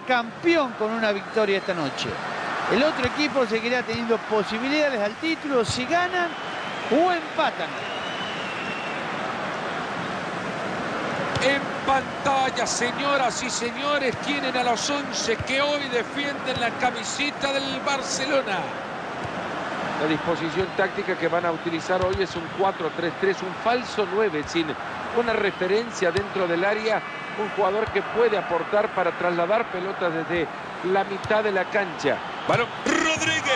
campeón con una victoria esta noche. El otro equipo seguirá teniendo posibilidades al título si ganan o empatan. En pantalla, señoras y señores, tienen a los 11 que hoy defienden la camiseta del Barcelona. La disposición táctica que van a utilizar hoy es un 4-3-3, un falso 9 sin una referencia dentro del área, un jugador que puede aportar para trasladar pelotas desde la mitad de la cancha. Bueno, Rodríguez.